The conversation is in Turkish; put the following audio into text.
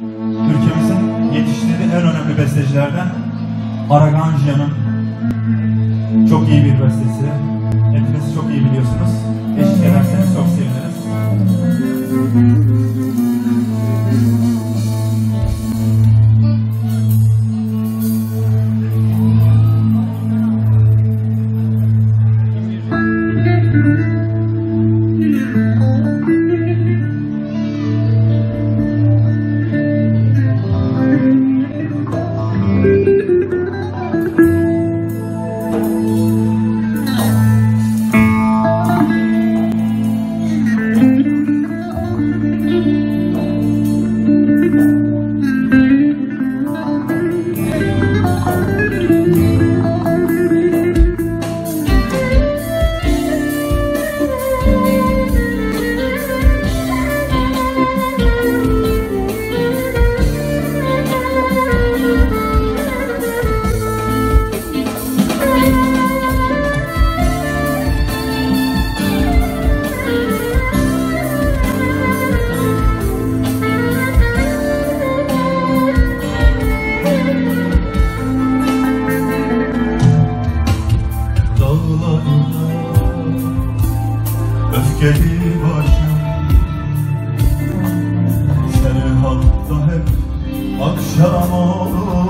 ülkemizin yetiştirdiği en önemli bestecilerden Araganja'nın çok iyi bir bestesi. Öfkeli başım. Serhatta hep akşam oluyor